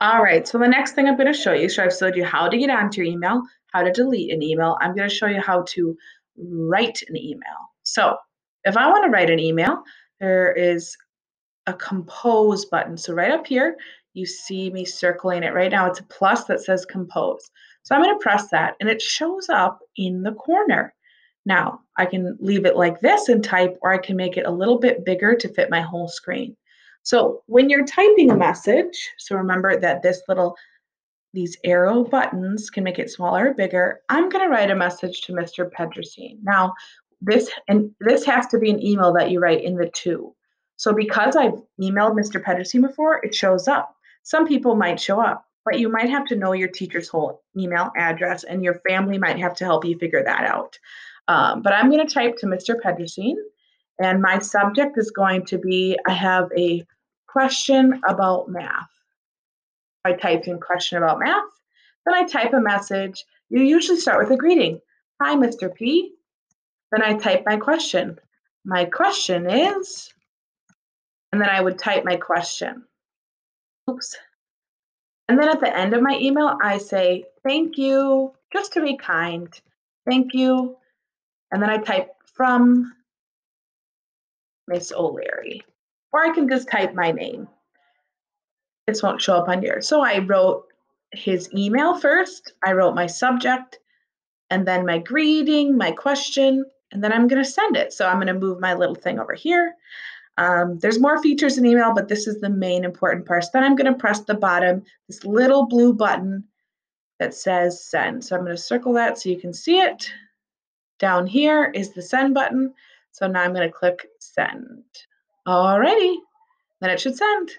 All right, so the next thing I'm going to show you, so I've showed you how to get onto your email, how to delete an email. I'm going to show you how to write an email. So if I want to write an email, there is a compose button. So right up here, you see me circling it right now. It's a plus that says compose. So I'm going to press that and it shows up in the corner. Now I can leave it like this and type, or I can make it a little bit bigger to fit my whole screen. So when you're typing a message, so remember that this little, these arrow buttons can make it smaller or bigger. I'm going to write a message to Mr. Pedrosine. Now, this and this has to be an email that you write in the to. So because I've emailed Mr. Pedrosine before, it shows up. Some people might show up, but you might have to know your teacher's whole email address, and your family might have to help you figure that out. Um, but I'm going to type to Mr. Pedrosine, and my subject is going to be I have a question about math. I type in question about math, then I type a message. You usually start with a greeting. Hi, Mr. P. Then I type my question. My question is, and then I would type my question. Oops. And then at the end of my email, I say, thank you, just to be kind. Thank you. And then I type from Miss O'Leary or I can just type my name. This won't show up on here. So I wrote his email first, I wrote my subject, and then my greeting, my question, and then I'm going to send it. So I'm going to move my little thing over here. Um, there's more features in email, but this is the main important part. So then I'm going to press the bottom, this little blue button that says send. So I'm going to circle that so you can see it. Down here is the send button. So now I'm going to click send. Alrighty, then it should send.